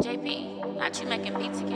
JP, not you making beats again.